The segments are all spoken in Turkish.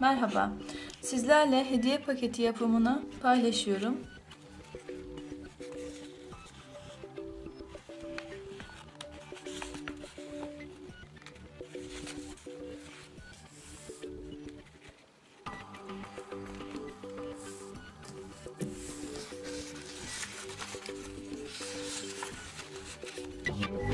Merhaba. Sizlerle hediye paketi yapımını paylaşıyorum.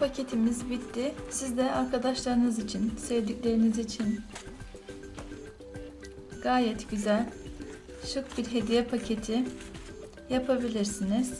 Paketimiz bitti. Siz de arkadaşlarınız için, sevdikleriniz için gayet güzel, şık bir hediye paketi yapabilirsiniz.